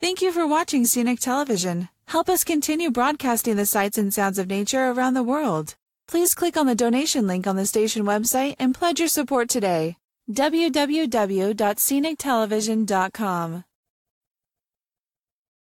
Thank you for watching Scenic Television. Help us continue broadcasting the sights and sounds of nature around the world. Please click on the donation link on the station website and pledge your support today. www.scenictelevision.com